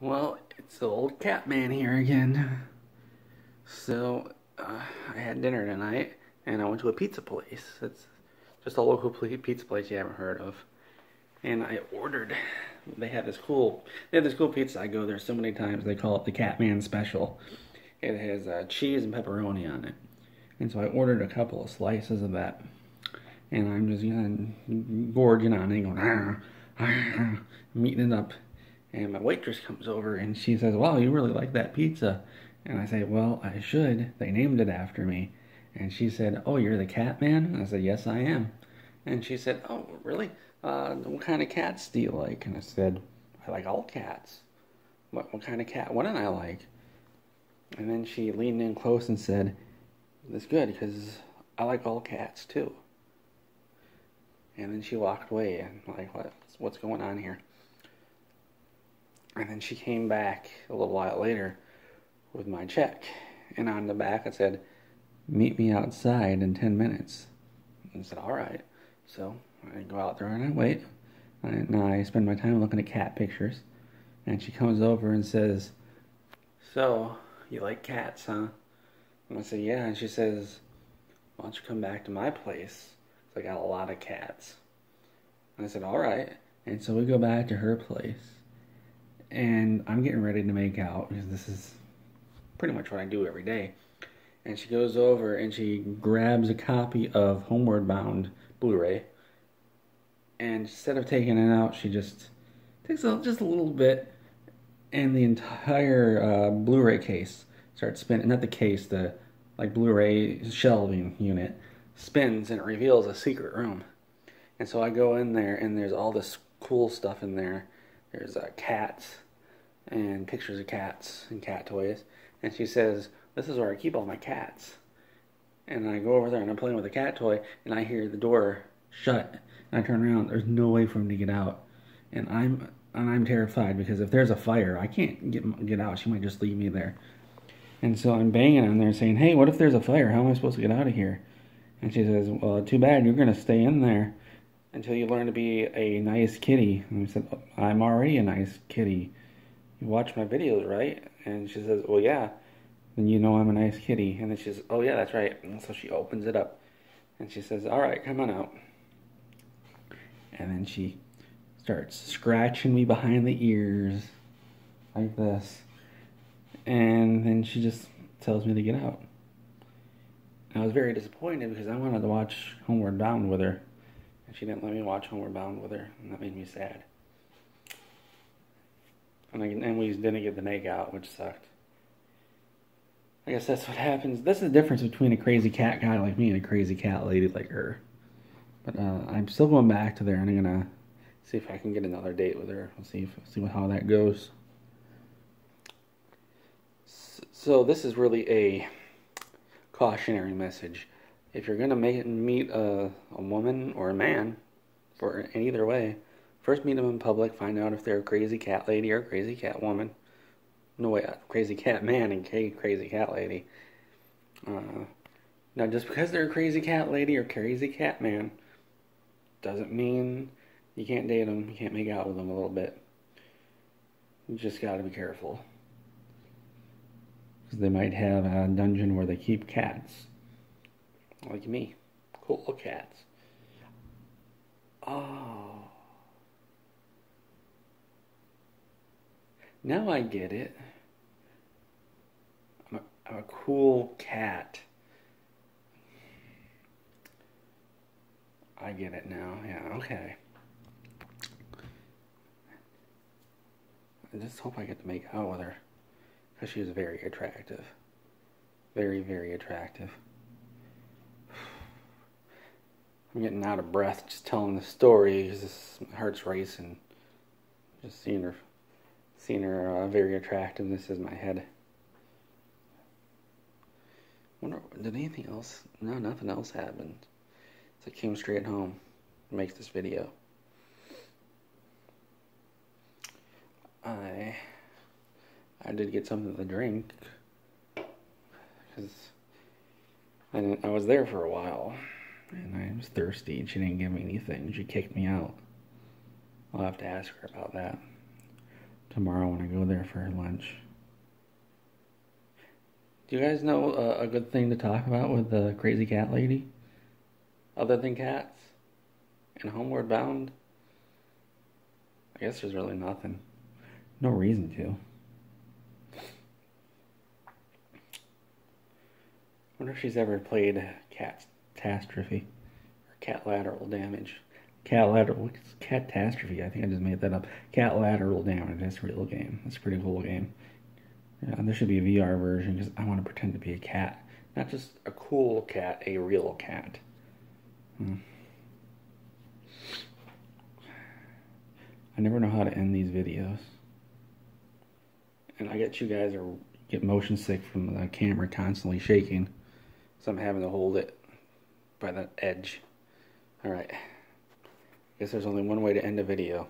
Well, it's the old cat man here again. So, uh, I had dinner tonight, and I went to a pizza place. It's just a local pizza place you haven't heard of. And I ordered, they have this cool, they have this cool pizza. I go there so many times, they call it the Catman Special. It has uh, cheese and pepperoni on it. And so I ordered a couple of slices of that. And I'm just you know, gorging on it, going, ah, ah, I'm eating it up. And my waitress comes over and she says, Wow, you really like that pizza. And I say, Well, I should. They named it after me. And she said, Oh, you're the cat man? And I said, Yes, I am. And she said, Oh, really? Uh, what kind of cats do you like? And I said, I like all cats. What, what kind of cat What did I like? And then she leaned in close and said, That's good because I like all cats too. And then she walked away and like, what, what's going on here? And then she came back a little while later with my check. And on the back it said, Meet me outside in 10 minutes. And I said, All right. So I go out there and I wait. And I spend my time looking at cat pictures. And she comes over and says, So, you like cats, huh? And I said, Yeah. And she says, Why don't you come back to my place? I got a lot of cats. And I said, All right. And so we go back to her place and I'm getting ready to make out because this is pretty much what I do every day. And she goes over and she grabs a copy of Homeward Bound Blu-ray, and instead of taking it out, she just takes a, just a little bit, and the entire uh, Blu-ray case starts spinning. Not the case, the like Blu-ray shelving unit spins, and it reveals a secret room. And so I go in there, and there's all this cool stuff in there there's uh, cats and pictures of cats and cat toys. And she says, This is where I keep all my cats. And I go over there and I'm playing with a cat toy and I hear the door shut. And I turn around, there's no way for him to get out. And I'm and I'm terrified because if there's a fire, I can't get get out. She might just leave me there. And so I'm banging on there saying, "Hey, what if there's a fire? How am I supposed to get out of here?" And she says, "Well, too bad. You're going to stay in there." Until you learn to be a nice kitty. And I said, oh, I'm already a nice kitty. You watch my videos, right? And she says, Well, yeah. Then you know I'm a nice kitty. And then she says, Oh, yeah, that's right. And so she opens it up. And she says, All right, come on out. And then she starts scratching me behind the ears like this. And then she just tells me to get out. I was very disappointed because I wanted to watch Homeward Bound with her and she didn't let me watch Homeward Bound with her, and that made me sad. And, I, and we didn't get the make out, which sucked. I guess that's what happens. That's the difference between a crazy cat guy like me and a crazy cat lady like her. But uh, I'm still going back to there, and I'm gonna see if I can get another date with her. We'll see if see how that goes. So this is really a cautionary message if you're gonna make, meet a, a woman or a man, for in either way, first meet them in public, find out if they're a crazy cat lady or a crazy cat woman. No way, crazy cat man and crazy cat lady. Uh, now, just because they're a crazy cat lady or crazy cat man, doesn't mean you can't date them, you can't make out with them a little bit. You just gotta be careful. Because they might have a dungeon where they keep cats like me. Cool little cats. Oh. Now I get it. I'm a, I'm a cool cat. I get it now. Yeah, okay. I just hope I get to make out with her. Because she's very attractive. Very, very attractive. I'm getting out of breath just telling the story because my heart's racing. Just seeing her, seeing her uh, very attractiveness is my head. Wonder, did anything else? No, nothing else happened. So I came straight home to make this video. I I did get something to drink because I, I was there for a while and I was thirsty and she didn't give me anything. She kicked me out. I'll have to ask her about that. tomorrow when I go there for lunch. Do you guys know a, a good thing to talk about with the crazy cat lady? Other than cats? And Homeward Bound? I guess there's really nothing. No reason to. wonder if she's ever played Catastrophe or Catlateral Damage. Cat Lateral Catastrophe. I think I just made that up. Catlateral Damage. That's a real game. That's a pretty cool game. Yeah, there should be a VR version because I want to pretend to be a cat, not just a cool cat, a real cat. Hmm. I never know how to end these videos. And I get you guys are get motion sick from the camera constantly shaking. So I'm having to hold it by that edge. Alright. I Guess there's only one way to end a video.